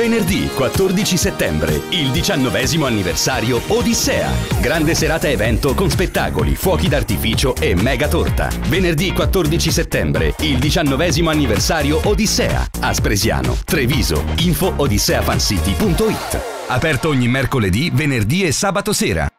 Venerdì 14 settembre, il diciannovesimo anniversario Odissea. Grande serata evento con spettacoli, fuochi d'artificio e mega torta. Venerdì 14 settembre, il diciannovesimo anniversario Odissea. Aspresiano, Treviso, info odisseafancity.it. Aperto ogni mercoledì, venerdì e sabato sera.